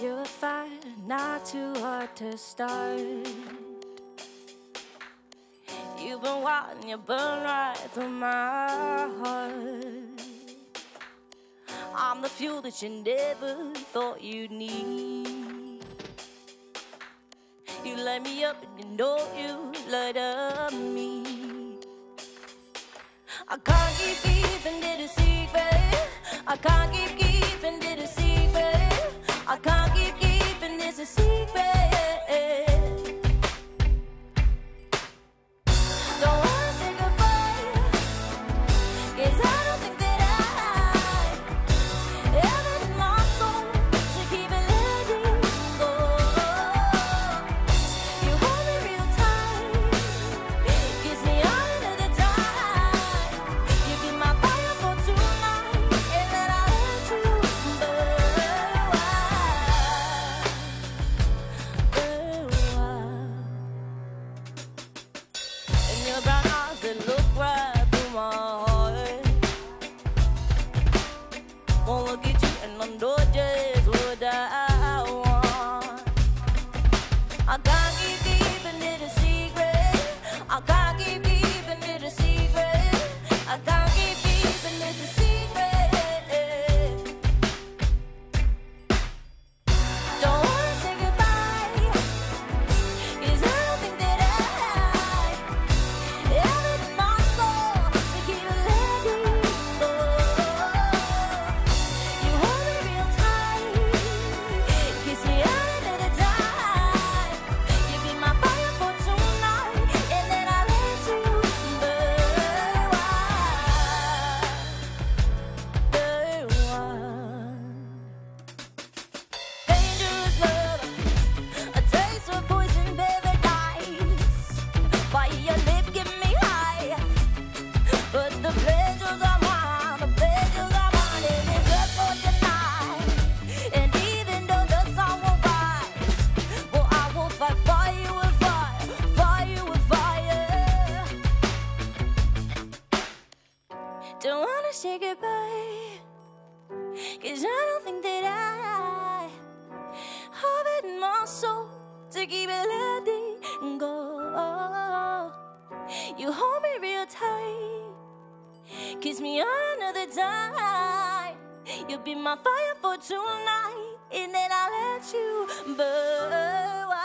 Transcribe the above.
You're a fire, not too hard to start. You've been wild you burn right through my heart. I'm the fuel that you never thought you'd need. You light me up and you know you light up me. I can't keep keeping and on doges, would I? Cause I don't think that I have it in my soul to keep it letting go. You hold me real tight, kiss me another time. You'll be my fire for tonight, and then I'll let you burn.